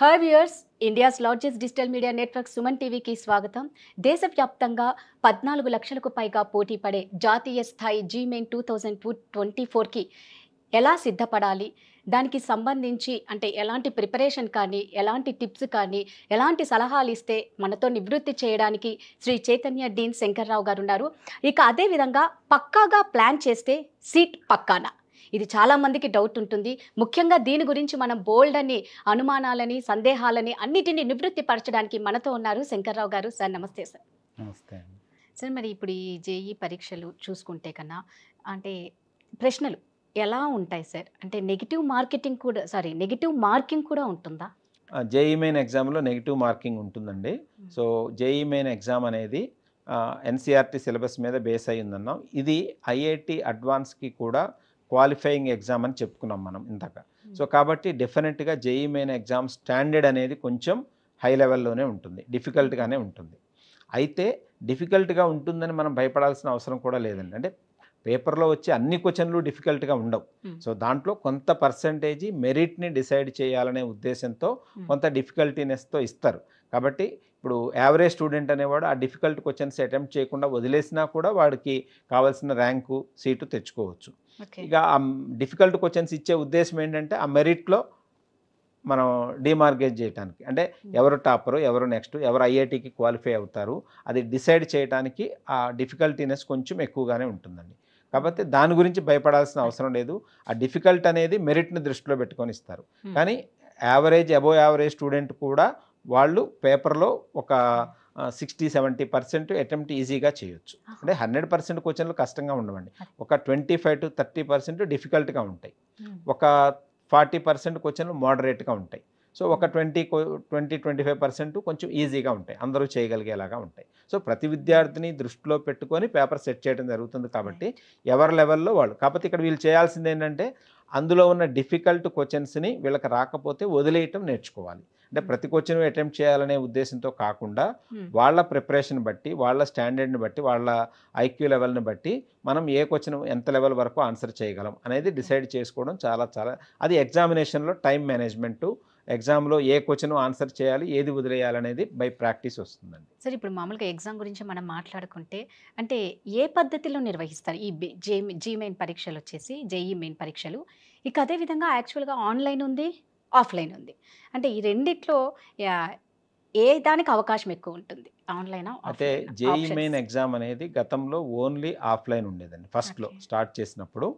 Hi viewers India's largest digital media network Suman టీవీకి స్వాగతం. దేశవ్యాప్తంగా పద్నాలుగు లక్షలకు పైగా పోటీ పడే జాతీయ స్థాయి JEE Main two thousand two twenty ఫోర్కి ఎలా సిద్ధపడాలి? దానికి సంబంధించి అంటే ఎలాంటి ప్రిపరేషన్ కానీ ఎలాంటి టిప్స్ కానీ ఎలాంటి సలహాలు ఇస్తే మనతో నివృత్తి చేయడానికి శ్రీ చైతన్య డీన్ శంకర్రావు గారు ఉన్నారు. ఇక అదేవిధంగా పక్కాగా ప్లాన్ చేస్తే సీట్ పక్కానా? ఇది చాలా మందికి డౌట్ ఉంటుంది. ముఖ్యంగా దీని గురించి మనం బోల్డ్ అని అనుమానాలని సందేహాలని అన్నిటిని నివృత్తి పరచడానికి మనతో ఉన్నారు శంకర్రావు గారు. సార్ నమస్తే సార్. నమస్తే సార్ మరి ఇప్పుడు ఈ జేఈ పరీక్షలు చూసుకుంటే కన్నా అంటే ప్రశ్నలు ఎలా ఉంటాయి సార్? అంటే నెగిటివ్ మార్కెటింగ్ కూడా సారీ నెగిటివ్ మార్కింగ్ కూడా ఉంటుందా? జేఈ మెయిన్ ఎగ్జామ్లో నెగిటివ్ మార్కింగ్ ఉంటుందండి. సో జేఈ మెయిన్ ఎగ్జామ్ అనేది ఎన్సీఆర్టీ సిలబస్ మీద బేస్ అయి ఉందన్నాం ఇది ఐఐటి అడ్వాన్స్కి కూడా క్వాలిఫైయింగ్ ఎగ్జామ్ అని చెప్పుకున్నాం మనం ఇందాక. సో కాబట్టి డెఫినెట్గా జేఈ మెయిన్ ఎగ్జామ్ స్టాండర్డ్ అనేది కొంచెం హై లెవెల్లోనే ఉంటుంది. డిఫికల్ట్గానే ఉంటుంది. అయితే డిఫికల్ట్గా ఉంటుందని మనం భయపడాల్సిన అవసరం కూడా లేదండి. అంటే పేపర్లో వచ్చే అన్ని క్వశ్చన్లు డిఫికల్ట్గా ఉండవు. Hmm. సో దాంట్లో కొంత పర్సంటేజ్ మెరిట్ని డిసైడ్ చేయాలనే ఉద్దేశంతో Hmm. కొంత డిఫికల్టీనెస్తో ఇస్తారు. కాబట్టి ఇప్పుడు యావరేజ్ స్టూడెంట్ అనేవాడు ఆ డిఫికల్ట్ క్వశ్చన్స్ అటెంప్ట్ చేయకుండా వదిలేసినా కూడా వాడికి కావాల్సిన ర్యాంకు సీటు తెచ్చుకోవచ్చు. ఇక ఆ డిఫికల్ట్ క్వశ్చన్స్ ఇచ్చే ఉద్దేశం ఏంటంటే ఆ మెరిట్లో మనం డిమార్గేజ్ చేయడానికి అంటే ఎవరు టాపరు ఎవరు నెక్స్ట్ ఎవరు ఐఐటికి క్వాలిఫై అవుతారు అది డిసైడ్ చేయడానికి ఆ డిఫికల్టీనెస్ కొంచెం ఎక్కువగానే ఉంటుందండి. కాబట్టి దాని గురించి భయపడాల్సిన అవసరం లేదు. ఆ డిఫికల్ట్ అనేది మెరిట్ని దృష్టిలో పెట్టుకొని ఇస్తారు. Hmm. కానీ యావరేజ్ అబోవ్ యావరేజ్ స్టూడెంట్ కూడా వాళ్ళు పేపర్లో ఒక సిక్స్టీ సెవెంటీ పర్సెంట్ అటెంప్ట్ ఈజీగా చేయొచ్చు. అంటే హండ్రెడ్ పర్సెంట్ క్వశ్చన్లు కష్టంగా ఉండవండి. ఒక twenty five to thirty percent డిఫికల్ట్గా ఉంటాయి ఒక ఫార్టీ పర్సెంట్ క్వశ్చన్లు మోడరేట్గా ఉంటాయి. సో ఒక twenty twenty twenty five percent కొంచెం ఈజీగా ఉంటాయి. అందరూ చేయగలిగేలాగా ఉంటాయి. సో ప్రతి విద్యార్థిని దృష్టిలో పెట్టుకొని పేపర్ సెట్ చేయడం జరుగుతుంది కాబట్టి ఎవరి లెవెల్లో వాళ్ళు కాకపోతే ఇక్కడ వీళ్ళు చేయాల్సింది ఏంటంటే అందులో ఉన్న డిఫికల్ట్ క్వశ్చన్స్ని వీళ్ళకి రాకపోతే వదిలేయటం నేర్చుకోవాలి. అంటే ప్రతి క్వశ్చన్ అటెంప్ట్ చేయాలనే ఉద్దేశంతో కాకుండా వాళ్ళ ప్రిపరేషన్ బట్టి వాళ్ళ స్టాండర్డ్ని బట్టి వాళ్ళ ఐక్యూ లెవెల్ని బట్టి మనం ఏ క్వశ్చన్ ఎంత లెవెల్ వరకు ఆన్సర్ చేయగలం అనేది డిసైడ్ చేసుకోవడం చాలా చాలా అది ఎగ్జామినేషన్లో టైం మేనేజ్మెంటు ఎగ్జామ్లో ఏ క్వశ్చన్ ఆన్సర్ చేయాలి ఏది వదిలేయాలనేది బై ప్రాక్టీస్ వస్తుందండి. సార్ ఇప్పుడు మామూలుగా ఎగ్జామ్ గురించి మనం మాట్లాడుకుంటే అంటే ఏ పద్ధతిలో నిర్వహిస్తారు? ఈ బి- జే జీమెయిన్ పరీక్షలు వచ్చేసి జేఈ మెయిన్ పరీక్షలు. ఇక అదేవిధంగా యాక్చువల్గా ఆన్లైన్ ఉంది ఆఫ్లైన్ ఉంది. అంటే ఈ రెండిట్లో ఏ దానికి అవకాశం ఎక్కువ ఉంటుంది? ఆన్లైన్ అయితే జేఈ మెయిన్ ఎగ్జామ్ అనేది గతంలో ఓన్లీ ఆఫ్లైన్ ఉండేదండి ఫస్ట్లో. స్టార్ట్ చేసినప్పుడు.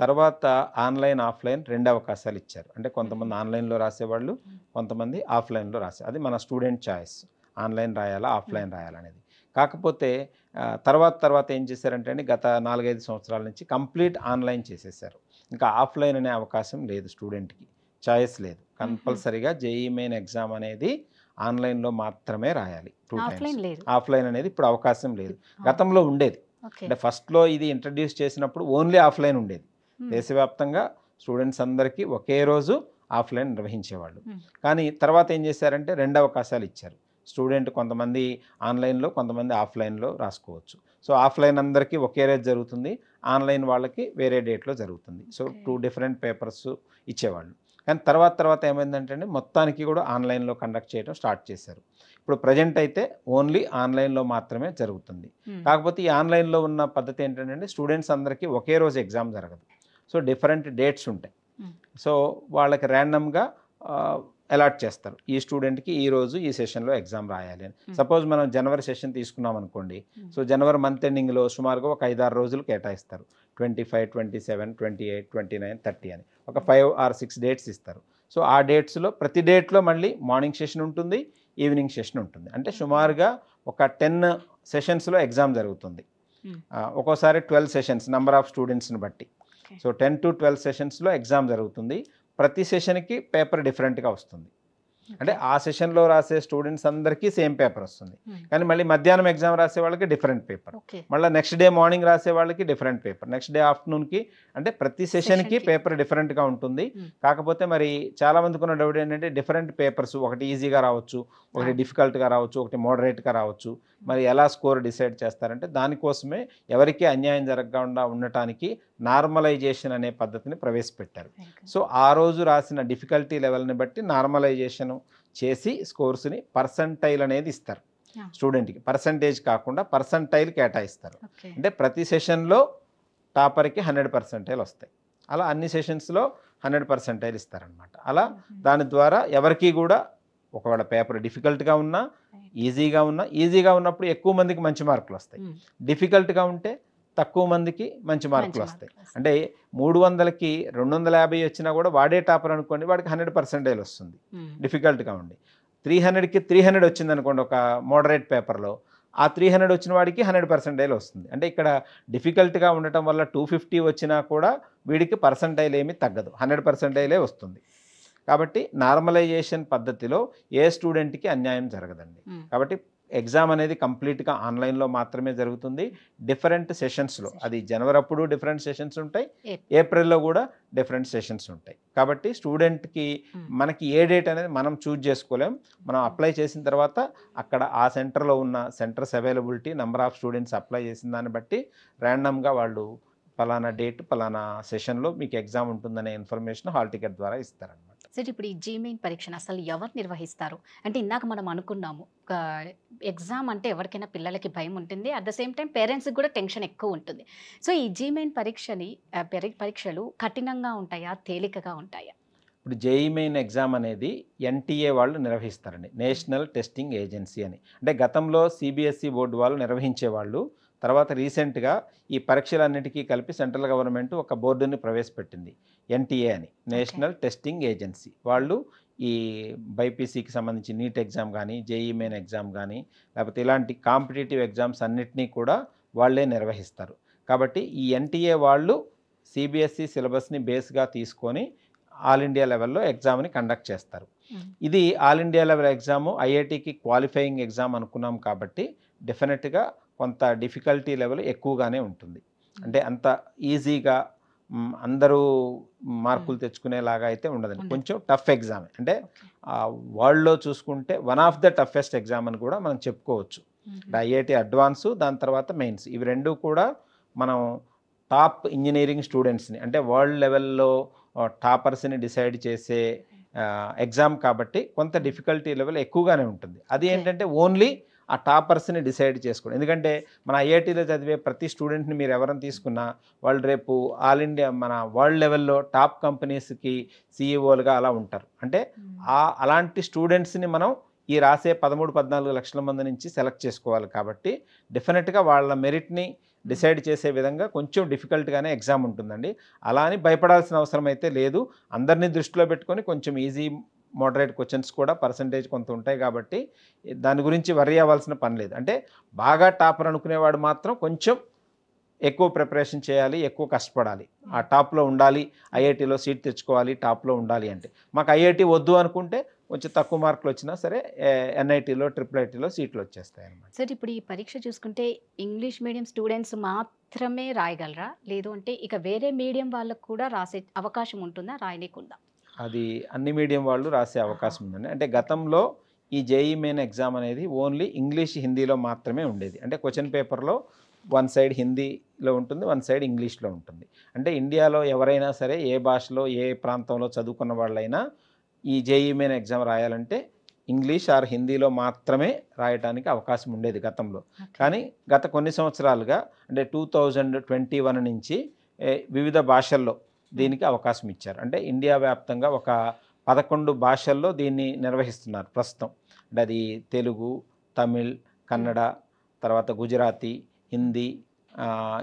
తర్వాత ఆన్లైన్ ఆఫ్లైన్ రెండు అవకాశాలు ఇచ్చారు. అంటే కొంతమంది ఆన్లైన్లో రాసేవాళ్ళు కొంతమంది ఆఫ్లైన్లో రాసే అది మన స్టూడెంట్ చాయిస్. ఆన్లైన్ రాయాలా ఆఫ్లైన్ రాయాలనేది. కాకపోతే తర్వాత తర్వాత ఏం చేశారంటే అండి గత నాలుగైదు సంవత్సరాల నుంచి కంప్లీట్ ఆన్లైన్ చేసేసారు ఇంకా ఆఫ్లైన్ అనే అవకాశం లేదు స్టూడెంట్కి. చాయిస్ లేదు. కంపల్సరీగా జేఈ మెయిన్ ఎగ్జామ్ అనేది ఆన్లైన్లో మాత్రమే రాయాలి టూ ఆఫ్లైన్ టైమ్స్ ఆఫ్లైన్ అనేది ఇప్పుడు అవకాశం లేదు. గతంలో ఉండేది. అంటే ఫస్ట్లో ఇది ఇంట్రడ్యూస్ చేసినప్పుడు ఓన్లీ ఆఫ్లైన్ ఉండేది. దేశవ్యాప్తంగా స్టూడెంట్స్ అందరికీ ఒకే రోజు ఆఫ్లైన్ నిర్వహించేవాళ్ళు. కానీ తర్వాత ఏం చేశారంటే రెండు అవకాశాలు ఇచ్చారు. స్టూడెంట్ కొంతమంది ఆన్లైన్లో కొంతమంది ఆఫ్లైన్లో రాసుకోవచ్చు. సో ఆఫ్లైన్ అందరికీ ఒకే రోజు జరుగుతుంది. ఆన్లైన్ వాళ్ళకి వేరే డేట్లో జరుగుతుంది. సో. టూ డిఫరెంట్ పేపర్స్ ఇచ్చేవాళ్ళు. కానీ తర్వాత తర్వాత ఏమైందంటే మొత్తానికి కూడా ఆన్లైన్లో కండక్ట్ చేయడం స్టార్ట్ చేశారు. ఇప్పుడు ప్రజెంట్ అయితే ఓన్లీ ఆన్లైన్లో మాత్రమే జరుగుతుంది. కాకపోతే ఈ ఆన్లైన్లో ఉన్న పద్ధతి ఏంటంటే స్టూడెంట్స్ అందరికీ ఒకే రోజు ఎగ్జామ్ జరగదు. సో డిఫరెంట్ డేట్స్ ఉంటాయి. Hmm. సో వాళ్ళకి ర్యాండమ్గా అలాట్ చేస్తారు. ఈ స్టూడెంట్కి ఈ రోజు ఈ సెషన్లో ఎగ్జామ్ రాయాలి అని. Hmm. సపోజ్ మనం జనవరి సెషన్ తీసుకున్నాం అనుకోండి. Hmm. సో జనవరి మంత్ ఎండింగ్లో సుమారుగా ఒక ఐదారు రోజులు కేటాయిస్తారు. Twenty five twenty seven twenty eight twenty nine thirty అని. ఒక ఫైవ్ ఆర్ సిక్స్ డేట్స్ ఇస్తారు. సో ఆ డేట్స్లో ప్రతి డేట్లో మళ్ళీ మార్నింగ్ సెషన్ ఉంటుంది ఈవినింగ్ సెషన్ ఉంటుంది. అంటే సుమారుగా ఒక టెన్ సెషన్స్లో ఎగ్జామ్ జరుగుతుంది. ఒక్కోసారి ట్వెల్వ్ సెషన్స్ నెంబర్ ఆఫ్ స్టూడెంట్స్ని బట్టి. సో టెన్ టు ట్వెల్వ్ సెషన్స్లో ఎగ్జామ్ జరుగుతుంది. ప్రతి సెషన్కి పేపర్ డిఫరెంట్గా వస్తుంది. అంటే ఆ సెషన్లో రాసే స్టూడెంట్స్ అందరికీ సేమ్ పేపర్ వస్తుంది. కానీ మళ్ళీ మధ్యాహ్నం ఎగ్జామ్ రాసే వాళ్ళకి డిఫరెంట్ పేపర్ మళ్ళీ నెక్స్ట్ డే మార్నింగ్ రాసే వాళ్ళకి డిఫరెంట్ పేపర్ నెక్స్ట్ డే ఆఫ్టర్నూన్కి అంటే ప్రతి సెషన్కి. పేపర్ డిఫరెంట్గా ఉంటుంది. Hmm. కాకపోతే మరి చాలా మందికి ఉన్న డౌట్ ఏంటంటే డిఫరెంట్ పేపర్స్ ఒకటి ఈజీగా రావచ్చు ఒకటి. డిఫికల్ట్గా రావచ్చు ఒకటి మోడరేట్గా రావచ్చు. మరి ఎలా స్కోర్ డిసైడ్ చేస్తారంటే దానికోసమే ఎవరికి అన్యాయం జరగకుండా ఉండటానికి నార్మలైజేషన్ అనే పద్ధతిని ప్రవేశపెట్టారు. సో ఆ రోజు రాసిన డిఫికల్టీ లెవెల్ని బట్టి నార్మలైజేషన్ చేసి స్కోర్స్ని పర్సంటైల్ అనేది ఇస్తారు. స్టూడెంట్కి పర్సంటేజ్ కాకుండా పర్సంటైల్ కేటాయిస్తారు. అంటే ప్రతి సెషన్లో టాపర్కి హండ్రెడ్ పర్సెంటైల్ వస్తాయి. అలా అన్ని సెషన్స్లో హండ్రెడ్ పర్సెంటైల్ ఇస్తారనమాట అలా దాని ద్వారా ఎవరికి కూడా ఒకవేళ పేపర్ డిఫికల్ట్గా ఉన్నా ఈజీగా ఉన్నా ఈజీగా ఉన్నప్పుడు ఎక్కువ మందికి మంచి మార్కులు వస్తాయి. డిఫికల్ట్గా ఉంటే తక్కువ మందికి మంచి మార్కులు వస్తాయి. అంటే మూడు వందలకి రెండు వందల యాభై వచ్చినా కూడా వాడే టాపర్ అనుకోండి వాడికి హండ్రెడ్ పర్సెంటైల్ వస్తుంది. డిఫికల్ట్గా ఉండి. త్రీ హండ్రెడ్కి త్రీ హండ్రెడ్ వచ్చింది అనుకోండి ఒక మోడరేట్ పేపర్లో ఆ త్రీ హండ్రెడ్ వచ్చిన వాడికి హండ్రెడ్ పర్సెంటైల్ వస్తుంది. అంటే ఇక్కడ డిఫికల్ట్గా ఉండటం వల్ల టూ ఫిఫ్టీ వచ్చినా కూడా వీడికి పర్సంటైల్ ఏమీ తగ్గదు. హండ్రెడ్ పర్సెంటైలే వస్తుంది. కాబట్టి నార్మలైజేషన్ పద్ధతిలో ఏ స్టూడెంట్కి అన్యాయం జరగదండి. కాబట్టి ఎగ్జామ్ అనేది కంప్లీట్గా ఆన్లైన్లో మాత్రమే జరుగుతుంది. డిఫరెంట్ సెషన్స్లో అది జనవరి అప్పుడు డిఫరెంట్ సెషన్స్ ఉంటాయి. ఏప్రిల్లో కూడా డిఫరెంట్ సెషన్స్ ఉంటాయి. కాబట్టి స్టూడెంట్కి మనకి ఏ డేట్ అనేది మనం చూజ్ చేసుకోలేం. మనం అప్లై చేసిన తర్వాత అక్కడ ఆ సెంటర్లో ఉన్న centres availability number of students apply చేసిన దాన్ని బట్టి ర్యాండమ్గా వాళ్ళు పలానా డేట్ పలానా సెషన్లో మీకు ఎగ్జామ్ ఉంటుందనే ఇన్ఫర్మేషన్ హాల్ టికెట్ ద్వారా ఇస్తారనమాట సరే ఇప్పుడు ఈ జీమెయిన్ పరీక్షను అసలు ఎవరు నిర్వహిస్తారు? అంటే ఇందాక మనం అనుకున్నాము ఎగ్జామ్ అంటే ఎవరికైనా పిల్లలకి భయం ఉంటుంది. అట్ ద సేమ్ టైం పేరెంట్స్కి కూడా టెన్షన్ ఎక్కువ ఉంటుంది. సో ఈ జీమెయిన్ పరీక్షని పరీక్షలు కఠినంగా ఉంటాయా? తేలికగా ఉంటాయా? ఇప్పుడు జేఈ మెయిన్ ఎగ్జామ్ అనేది ఎన్టీఏ వాళ్ళు నిర్వహిస్తారండి. నేషనల్ టెస్టింగ్ ఏజెన్సీ అని. అంటే గతంలో సిబిఎస్ఈ బోర్డు వాళ్ళు నిర్వహించేవాళ్ళు తర్వాత రీసెంట్గా ఈ పరీక్షలన్నిటికీ కలిపి సెంట్రల్ గవర్నమెంట్ ఒక బోర్డుని ప్రవేశపెట్టింది. ఎన్టీఏ అని. National testing agency. వాళ్ళు ఈ బైపీసీకి సంబంధించి నీట్ ఎగ్జామ్ కానీ జేఈ మెయిన్ ఎగ్జామ్ కానీ లేకపోతే ఇలాంటి కాంపిటేటివ్ ఎగ్జామ్స్ అన్నిటినీ కూడా వాళ్ళే నిర్వహిస్తారు. కాబట్టి ఈ ఎన్టీఏ వాళ్ళు సిబిఎస్ఈ సిలబస్ని బేస్గా తీసుకొని ఆల్ ఇండియా లెవెల్లో ఎగ్జామ్ని కండక్ట్ చేస్తారు. ఇది ఆల్ ఇండియా లెవెల్ ఎగ్జాము ఐఐటికి క్వాలిఫైయింగ్ ఎగ్జామ్ అనుకున్నాం కాబట్టి డెఫినెట్గా కొంత డిఫికల్టీ లెవెల్ ఎక్కువగానే ఉంటుంది. అంటే అంత ఈజీగా అందరూ మార్కులు తెచ్చుకునేలాగా అయితే ఉండదండి. ఉండదు. కొంచెం టఫ్ ఎగ్జామ్. అంటే వరల్డ్లో చూసుకుంటే one of the toughest exam అని కూడా మనం చెప్పుకోవచ్చు. ఐఐటి అడ్వాన్స్ దాని తర్వాత మెయిన్స్. ఇవి రెండు కూడా మనం టాప్ ఇంజనీరింగ్ స్టూడెంట్స్ని అంటే వరల్డ్ లెవెల్లో టాపర్స్ని డిసైడ్ చేసే ఎగ్జామ్ కాబట్టి కొంత డిఫికల్టీ లెవెల్ ఎక్కువగానే ఉంటుంది. అది. ఏంటంటే ఓన్లీ ఆ టాపర్స్ని డిసైడ్ చేసుకోండి. ఎందుకంటే మన ఐఐటీలో చదివే ప్రతి స్టూడెంట్ని మీరు ఎవరైనా తీసుకున్నా వాళ్ళు రేపు ఆల్ ఇండియా మన వరల్డ్ లెవెల్లో టాప్ కంపెనీస్కి సీఈఓలుగా అలా ఉంటారు. అంటే ఆ అలాంటి స్టూడెంట్స్ని మనం ఈ రాసే పదమూడు పద్నాలుగు లక్షల మంది నుంచి సెలెక్ట్ చేసుకోవాలి కాబట్టి డెఫినెట్గా వాళ్ళ మెరిట్ని డిసైడ్ చేసే విధంగా కొంచెం డిఫికల్ట్గానే ఎగ్జామ్ ఉంటుందండి. అలా అని భయపడాల్సిన అవసరం అయితే లేదు. అందరినీ దృష్టిలో పెట్టుకొని కొంచెం ఈజీ మోడరేట్ క్వశ్చన్స్ కూడా పర్సంటేజ్ కొంత ఉంటాయి కాబట్టి దాని గురించి వరి అవ్వాల్సిన పని లేదు. అంటే బాగా టాపర్ అనుకునేవాడు మాత్రం కొంచెం ఎక్కువ ప్రిపరేషన్ చేయాలి ఎక్కువ కష్టపడాలి. ఆ టాప్లో ఉండాలి ఐఐటీలో సీట్ తెచ్చుకోవాలి టాప్లో ఉండాలి అంటే. మాకు ఐఐటి వద్దు అనుకుంటే కొంచెం తక్కువ మార్కులు వచ్చినా సరే ఎన్ఐటీలో ట్రిపుల్ ఐటీలో సీట్లు వచ్చేస్తాయి అనమాట సరే ఇప్పుడు ఈ పరీక్ష చూసుకుంటే ఇంగ్లీష్ మీడియం స్టూడెంట్స్ మాత్రమే రాయగలరా? లేదు అంటే ఇక వేరే మీడియం వాళ్ళకు కూడా రాసే అవకాశం ఉంటుందా? రాయనీకుందా అది అన్ని మీడియం వాళ్ళు రాసే అవకాశం ఉందండి. అంటే గతంలో ఈ జేఈ మెయిన్ ఎగ్జామ్ అనేది ఓన్లీ ఇంగ్లీష్ హిందీలో మాత్రమే ఉండేది. అంటే క్వశ్చన్ పేపర్లో వన్ సైడ్ హిందీలో ఉంటుంది వన్ సైడ్ ఇంగ్లీష్లో ఉంటుంది. అంటే ఇండియాలో ఎవరైనా సరే ఏ భాషలో ఏ ప్రాంతంలో చదువుకున్న వాళ్ళైనా ఈ జేఈ మెయిన్ ఎగ్జామ్ రాయాలంటే ఇంగ్లీష్ ఆర్ హిందీలో మాత్రమే రాయడానికి అవకాశం ఉండేది గతంలో. కానీ గత కొన్ని సంవత్సరాలుగా అంటే టూ థౌజండ్ ట్వంటీ వన్ నుంచి వివిధ భాషల్లో దీనికి అవకాశం ఇచ్చారు. అంటే ఇండియా వ్యాప్తంగా ఒక పదకొండు భాషల్లో దీన్ని నిర్వహిస్తున్నారు ప్రస్తుతం. అంటే అది తెలుగు తమిళ్ కన్నడ తర్వాత గుజరాతీ హిందీ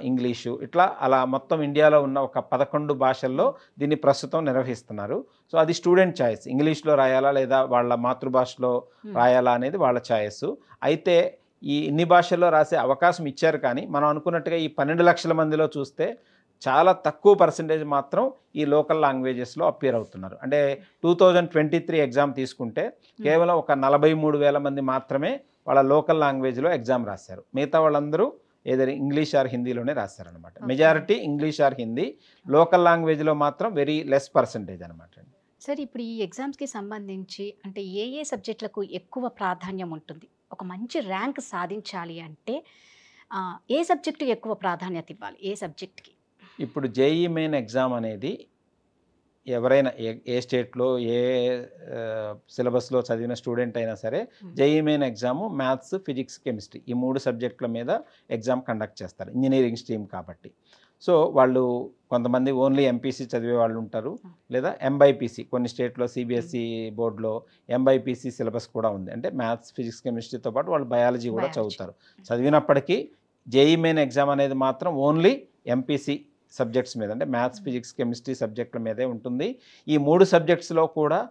ఇంగ్లీషు ఇట్లా అలా మొత్తం ఇండియాలో ఉన్న ఒక పదకొండు భాషల్లో దీన్ని ప్రస్తుతం నిర్వహిస్తున్నారు. సో అది స్టూడెంట్ ఛాయిస్. ఇంగ్లీష్లో రాయాలా లేదా వాళ్ళ మాతృభాషలో రాయాలా అనేది వాళ్ళ ఛాయిస్. అయితే ఈ ఇన్ని భాషల్లో రాసే అవకాశం ఇచ్చారు కానీ మనం అనుకున్నట్టుగా ఈ పన్నెండు లక్షల మందిలో చూస్తే చాలా తక్కువ పర్సంటేజ్ మాత్రం ఈ లోకల్ లాంగ్వేజెస్లో అపియర్ అవుతున్నారు. అంటే two thousand twenty three exam తీసుకుంటే కేవలం ఒక నలభై మూడు వేల మంది మాత్రమే వాళ్ళ లోకల్ లాంగ్వేజ్లో ఎగ్జామ్ రాశారు. మిగతా వాళ్ళందరూ ఏదైనా ఇంగ్లీష్ ఆర్ హిందీలోనే రాశారనమాట. Majority English or Hindi local లాంగ్వేజ్లో మాత్రం వెరీ లెస్ పర్సంటేజ్ అనమాట సరే ఇప్పుడు ఈ ఎగ్జామ్స్కి సంబంధించి అంటే ఏ ఏ సబ్జెక్టులకు ఎక్కువ ప్రాధాన్యం ఉంటుంది? ఒక మంచి ర్యాంక్ సాధించాలి అంటే ఏ సబ్జెక్టు ఎక్కువ ప్రాధాన్యత ఇవ్వాలి? ఏ సబ్జెక్ట్కి ఇప్పుడు జేఈ మెయిన్ ఎగ్జామ్ అనేది ఎవరైనా ఏ ఏ స్టేట్లో ఏ సిలబస్లో చదివిన స్టూడెంట్ అయినా సరే. JEE main exam maths physics chemistry ఈ మూడు సబ్జెక్టుల మీద ఎగ్జామ్ కండక్ట్ చేస్తారు ఇంజనీరింగ్ స్ట్రీమ్ కాబట్టి సో వాళ్ళు కొంతమంది ఓన్లీ ఎంపీసీ చదివే వాళ్ళు ఉంటారు. లేదా ఎంబైపీసీ కొన్ని స్టేట్లో సిబిఎస్ఈ బోర్డులో ఎంబైపీసీ సిలబస్ కూడా ఉంది అంటే మ్యాథ్స్ ఫిజిక్స్ కెమిస్ట్రీతో పాటు వాళ్ళు బయాలజీ కూడా. చదువుతారు చదివినప్పటికీ జేఈ మెయిన్ ఎగ్జామ్ అనేది మాత్రం ఓన్లీ ఎంపీసీ సబ్జెక్ట్స్ మీద అంటే మ్యాథ్స్. ఫిజిక్స్ కెమిస్ట్రీ సబ్జెక్టుల మీదే ఉంటుంది. ఈ మూడు సబ్జెక్ట్స్లో కూడా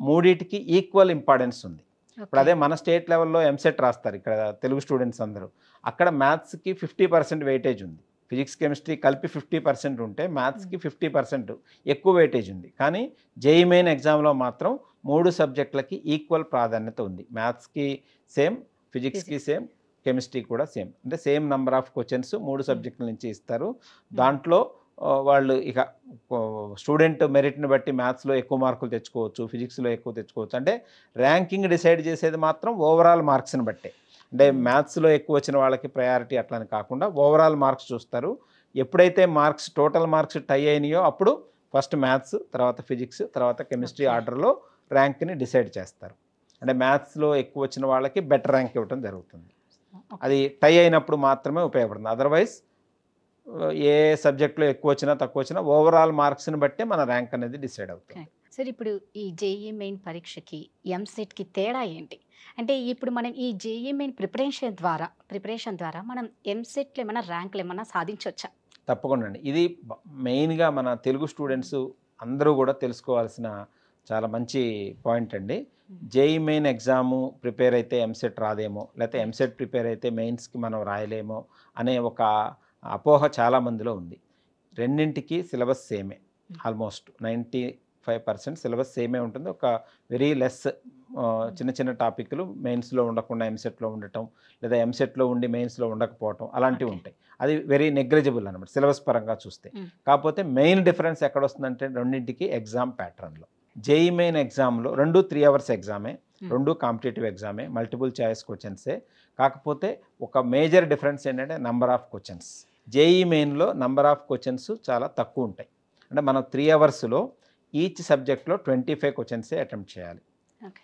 మూడిటికి ఈక్వల్ ఇంపార్టెన్స్ ఉంది. ఇప్పుడు. అదే మన స్టేట్ లెవెల్లో ఎంసెట్ రాస్తారు ఇక్కడ తెలుగు స్టూడెంట్స్ అందరూ. అక్కడ మ్యాథ్స్కి ఫిఫ్టీ పర్సెంట్ వెయిటేజ్ ఉంది. ఫిజిక్స్ కెమిస్ట్రీ కలిపి ఫిఫ్టీ పర్సెంట్ ఉంటే మ్యాథ్స్కి ఫిఫ్టీ పర్సెంట్ ఎక్కువ వెయిటేజ్ ఉంది. కానీ జేఈ మెయిన్ ఎగ్జామ్లో మాత్రం మూడు సబ్జెక్టులకి ఈక్వల్ ప్రాధాన్యత ఉంది. మ్యాథ్స్కి సేమ్ ఫిజిక్స్కి సేమ్ కెమిస్ట్రీ కూడా సేమ్. అంటే సేమ్ నెంబర్ ఆఫ్ క్వశ్చన్స్ మూడు సబ్జెక్టుల నుంచి ఇస్తారు. దాంట్లో ఆ, వాళ్ళు ఇక స్టూడెంట్ మెరిట్ని బట్టి మ్యాథ్స్లో ఎక్కువ మార్కులు తెచ్చుకోవచ్చు ఫిజిక్స్లో ఎక్కువ తెచ్చుకోవచ్చు. అంటే ర్యాంకింగ్ డిసైడ్ చేసేది మాత్రం ఓవరాల్ మార్క్స్ని బట్టే. అంటే Hmm. మ్యాథ్స్లో ఎక్కువ వచ్చిన వాళ్ళకి ప్రయారిటీ అట్లని కాకుండా ఓవరాల్ మార్క్స్ చూస్తారు. ఎప్పుడైతే మార్క్స్ టోటల్ మార్క్స్ టై అయినాయో అప్పుడు ఫస్ట్ మ్యాథ్స్ తర్వాత ఫిజిక్స్ తర్వాత కెమిస్ట్రీ. ఆర్డర్లో ర్యాంక్ని డిసైడ్ చేస్తారు. అంటే మ్యాథ్స్లో ఎక్కువ వచ్చిన వాళ్ళకి బెటర్ ర్యాంక్ ఇవ్వడం జరుగుతుంది. అది టై అయినప్పుడు మాత్రమే ఉపయోగపడుతుంది. అదర్వైజ్ ఏ సబ్జెక్ట్లో ఎక్కువ వచ్చినా తక్కువ వచ్చినా ఓవరాల్ మార్క్స్ని బట్టే మన ర్యాంక్ అనేది డిసైడ్ అవుతుంది. సార్ ఇప్పుడు ఈ జేఈ మెయిన్ పరీక్షకి ఎంసెట్కి తేడా ఏంటి? అంటే ఇప్పుడు మనం ఈ జేఈ మెయిన్ ప్రిపరేషన్ ద్వారా ప్రిపరేషన్ ద్వారా మనం ఎంసెట్లో ఏమైనా ర్యాంకులు ఏమైనా సాధించవచ్చా తప్పకుండా అండి. ఇది మెయిన్గా మన తెలుగు స్టూడెంట్స్ అందరూ కూడా తెలుసుకోవాల్సిన చాలా మంచి పాయింట్ అండి. జేఈ మెయిన్ ఎగ్జాము ప్రిపేర్ అయితే ఎంసెట్ రాదేమో లేకపోతే ఎంసెట్ ప్రిపేర్ అయితే మెయిన్స్కి మనం రాయలేమో అనే ఒక అపోహ చాలా మందిలో ఉంది. రెండింటికి సిలబస్ సేమే almost ninety five percent syllabus సేమే ఉంటుంది. ఒక వెరీ లెస్ చిన్న చిన్న టాపిక్లు మెయిన్స్లో ఉండకుండా ఎంసెట్లో ఉండటం లేదా ఎంసెట్లో ఉండి మెయిన్స్లో ఉండకపోవటం అలాంటివి. ఉంటాయి. అది వెరీ నెగ్లిజిబుల్ అనమాట సిలబస్ పరంగా చూస్తే. కాకపోతే మెయిన్ డిఫరెన్స్ ఎక్కడ వస్తుందంటే రెండింటికి ఎగ్జామ్ ప్యాటర్న్లో. జేఈ మెయిన్ ఎగ్జామ్లో రెండు త్రీ అవర్స్ ఎగ్జామే. రెండు కాంపిటేటివ్ ఎగ్జామే మల్టిపుల్ చాయిస్ క్వశ్చన్సే కాకపోతే ఒక మేజర్ డిఫరెన్స్ ఏంటంటే నంబర్ ఆఫ్ క్వశ్చన్స్ జేఈ మెయిన్లో నంబర్ ఆఫ్ క్వశ్చన్స్ చాలా తక్కువ ఉంటాయి. అంటే మనం త్రీ అవర్స్లో ఈచ్ సబ్జెక్ట్లో ట్వంటీ ఫైవ్ క్వశ్చన్సే అటెంప్ట్ చేయాలి.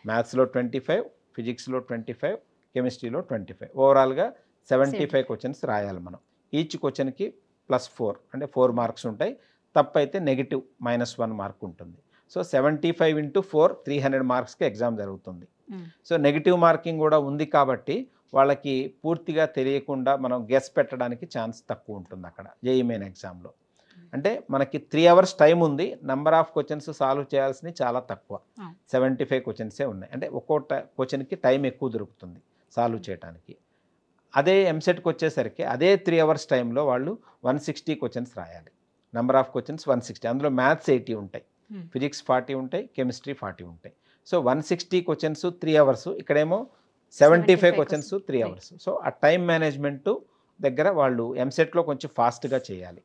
మ్యాథ్స్లో ట్వంటీ ఫైవ్ ఫిజిక్స్లో ట్వంటీ ఫైవ్ కెమిస్ట్రీలో ట్వంటీ ఫైవ్ ఓవరాల్గా సెవెంటీ ఫైవ్ క్వశ్చన్స్ రాయాలి మనం. ఈచ్ క్వశ్చన్కి ప్లస్ ఫోర్ అంటే ఫోర్ మార్క్స్ ఉంటాయి. తప్పైతే నెగిటివ్ మైనస్ వన్ మార్క్ ఉంటుంది. So seventy five into four three hundred మార్క్స్కి ఎగ్జామ్ జరుగుతుంది. సో నెగిటివ్ మార్కింగ్ కూడా ఉంది కాబట్టి వాళ్ళకి పూర్తిగా తెలియకుండా మనం గెస్ పెట్టడానికి ఛాన్స్ తక్కువ ఉంటుంది అక్కడ జేఈ మెయిన్ ఎగ్జామ్లో. అంటే మనకి త్రీ అవర్స్ టైం ఉంది నెంబర్ ఆఫ్ క్వశ్చన్స్ సాల్వ్ చేయాల్సినవి చాలా తక్కువ. సెవెంటీ ఫైవ్ క్వశ్చన్సే ఉన్నాయి. అంటే ఒక్కో క్వశ్చన్కి టైం ఎక్కువ దొరుకుతుంది సాల్వ్ చేయడానికి అదే ఎంసెట్కి వచ్చేసరికి అదే త్రీ అవర్స్ టైంలో వాళ్ళు వన్ సిక్స్టీ క్వశ్చన్స్ రాయాలి. Number of questions one sixty అందులో మ్యాథ్స్ ఎయిటీ ఉంటాయి. ఫిజిక్స్ ఫార్టీ ఉంటాయి కెమిస్ట్రీ ఫార్టీ ఉంటాయి. So one sixty questions three hours ఇక్కడేమో seventy five 75 questions three. Hours. So ఆ టైం మేనేజ్మెంట్ దగ్గర వాళ్ళు ఎంసెట్లో కొంచెం ఫాస్ట్గా చేయాలి.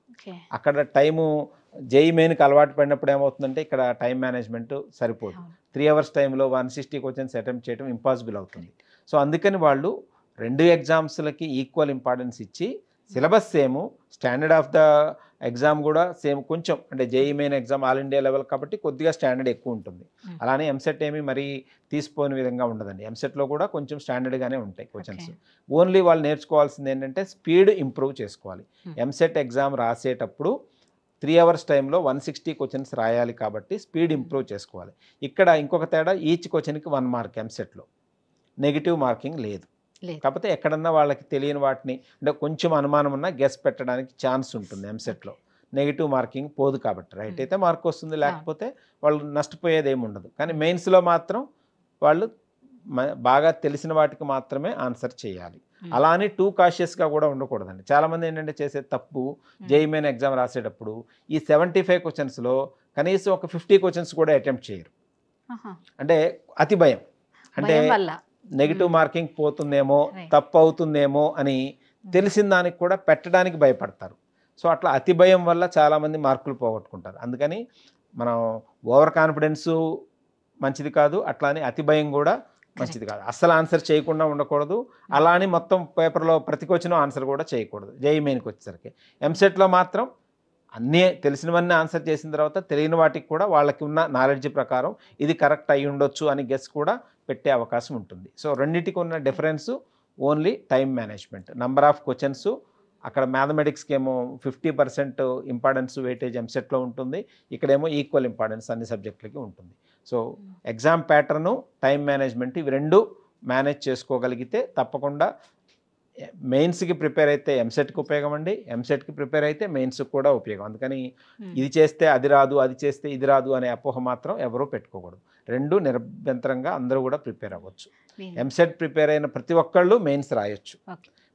అక్కడ టైము జేఈ మెయిన్కి అలవాటు పడినప్పుడు ఏమవుతుందంటే ఇక్కడ టైం మేనేజ్మెంట్ సరిపోదు. త్రీ అవర్స్ టైంలో వన్ సిక్స్టీ క్వశ్చన్స్ అటెంప్ట్ చేయడం ఇంపాసిబుల్ అవుతుంది. సో అందుకని వాళ్ళు రెండు ఎగ్జామ్స్లకి ఈక్వల్ ఇంపార్టెన్స్ ఇచ్చి syllabus same standard of the exam కూడా సేమ్ కొంచెం అంటే JEE main exam all India level కాబట్టి కొద్దిగా స్టాండర్డ్ ఎక్కువ ఉంటుంది. అలానే ఎంసెట్ ఏమి మరీ తీసిపోని విధంగా ఉండదండి. ఎంసెట్లో కూడా కొంచెం స్టాండర్డ్గానే ఉంటాయి క్వశ్చన్స్. ఓన్లీ వాళ్ళు నేర్చుకోవాల్సింది ఏంటంటే స్పీడ్ ఇంప్రూవ్ చేసుకోవాలి. ఎంసెట్ ఎగ్జామ్ రాసేటప్పుడు త్రీ అవర్స్ టైంలో వన్ సిక్స్టీ క్వశ్చన్స్ రాయాలి కాబట్టి స్పీడ్ ఇంప్రూవ్ చేసుకోవాలి. ఇక్కడ ఇంకొక తేడా ఈచ్ క్వశ్చన్కి వన్ మార్క్ ఎంసెట్లో. నెగిటివ్ మార్కింగ్ లేదు. కాకపోతే ఎక్కడన్నా వాళ్ళకి తెలియని వాటిని అంటే కొంచెం అనుమానం ఉన్నా గెస్ పెట్టడానికి ఛాన్స్ ఉంటుంది ఎంసెట్లో నెగిటివ్ మార్కింగ్ పోదు కాబట్టి రైట్. అయితే మార్క్ వస్తుంది లేకపోతే వాళ్ళు నష్టపోయేది ఏమి ఉండదు. కానీ మెయిన్స్లో మాత్రం వాళ్ళు బాగా తెలిసిన వాటికి మాత్రమే ఆన్సర్ చేయాలి. అలా అని టూ కాషియస్గా కూడా ఉండకూడదండి. చాలామంది ఏంటంటే చేసే తప్పు జేఈ మెయిన్ ఎగ్జామ్ రాసేటప్పుడు ఈ సెవెంటీ ఫైవ్ క్వశ్చన్స్లో కనీసం ఒక ఫిఫ్టీ క్వశ్చన్స్ కూడా అటెంప్ట్ చేయరు. అంటే అతి భయం. అంటే నెగిటివ్. మార్కింగ్ పోతుందేమో. తప్పు అవుతుందేమో అని తెలిసిన దానికి కూడా పెట్టడానికి భయపడతారు. సో అట్లా అతి భయం వల్ల చాలామంది మార్కులు పోగొట్టుకుంటారు. అందుకని మనం ఓవర్ కాన్ఫిడెన్స్ మంచిది కాదు అట్లా అని అతి భయం కూడా మంచిది కాదు. అస్సలు ఆన్సర్ చేయకుండా ఉండకూడదు. అలా అని మొత్తం పేపర్లో ప్రతి క్వశ్చన్ ఆన్సర్ కూడా చేయకూడదు. జేఈ మెయిన్కి వచ్చేసరికి. ఎంసెట్లో మాత్రం అన్నీ తెలిసినవన్నీ ఆన్సర్ చేసిన తర్వాత తెలియని వాటికి కూడా వాళ్ళకి ఉన్న నాలెడ్జ్ ప్రకారం ఇది కరెక్ట్ అయి ఉండొచ్చు అని గెస్ కూడా పెట్టే అవకాశం ఉంటుంది. సో రెండింటికి ఉన్న difference only time management. Number of questions అక్కడ మ్యాథమెటిక్స్కి ఏమో ఫిఫ్టీ పర్సెంట్ ఇంపార్టెన్స్ వెయిటేజ్ ఎంసెట్లో ఉంటుంది. ఇక్కడేమో ఈక్వల్ ఇంపార్టెన్స్ అన్ని సబ్జెక్టులకి ఉంటుంది. So exam pattern time management ఇవి రెండు మేనేజ్ చేసుకోగలిగితే తప్పకుండా మెయిన్స్కి ప్రిపేర్ అయితే ఎంసెట్కి ఉపయోగం అండి. ఎంసెట్కి ప్రిపేర్ అయితే మెయిన్స్కి కూడా ఉపయోగం. అందుకని ఇది చేస్తే అది రాదు అది చేస్తే ఇది రాదు అనే అపోహ మాత్రం ఎవరూ పెట్టుకోకూడదు. రెండు నిరభ్యంతరంగా అందరూ కూడా ప్రిపేర్ అవ్వచ్చు ఎంసెట్ ప్రిపేర్ అయిన ప్రతి ఒక్కళ్ళు మెయిన్స్ రాయొచ్చు.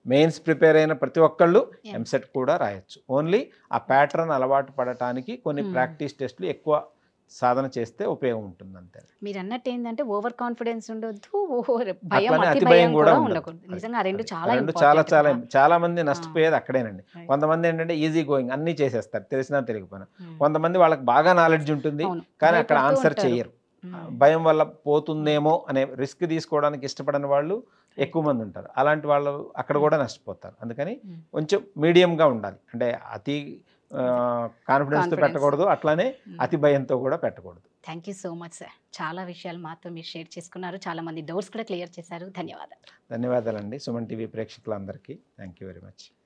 మెయిన్స్ ప్రిపేర్ అయిన ప్రతి ఒక్కళ్ళు. ఎంసెట్ కూడా రాయొచ్చు ఓన్లీ ఆ ప్యాటర్న్ అలవాటు పడటానికి కొన్ని Hmm. ప్రాక్టీస్ టెస్ట్లు ఎక్కువ సాధన చేస్తే ఉపయోగం ఉంటుంది అంతే మీరు అన్నట్టు ఏంటంటే ఓవర్ కాన్ఫిడెన్స్ ఉండొద్దు భయం అతి భయం కూడా. ఉండకూడదు నిజంగా రెండు. చాలా రెండు చాలా చాలా. చాలా మంది నష్టపోయేది అక్కడేనండి. కొంతమంది ఏంటంటే ఈజీ గోయింగ్ అన్నీ చేసేస్తారు తెలిసినా తెలియకపోయినా Hmm. కొంతమంది వాళ్ళకి బాగా నాలెడ్జ్ ఉంటుంది. కానీ అక్కడ ఆన్సర్. చేయరు. భయం వల్ల పోతుందేమో అనే రిస్క్ తీసుకోవడానికి ఇష్టపడని వాళ్ళు ఎక్కువ మంది ఉంటారు. అలాంటి వాళ్ళు అక్కడ కూడా నష్టపోతారు. అందుకని. కొంచెం మీడియంగా ఉండాలి. అంటే అతి కాన్ఫిడెన్స్తో. పెట్టకూడదు. అట్లానే. అతి భయంతో కూడా పెట్టకూడదు. Thank you so much sir చాలా విషయాలు మాతో మీరు షేర్ చేసుకున్నారు. చాలా మంది డౌట్స్ కూడా క్లియర్ చేశారు. ధన్యవాదాలు. ధన్యవాదాలండి. సుమన్ టీవీ ప్రేక్షకులందరికీ. Thank you very much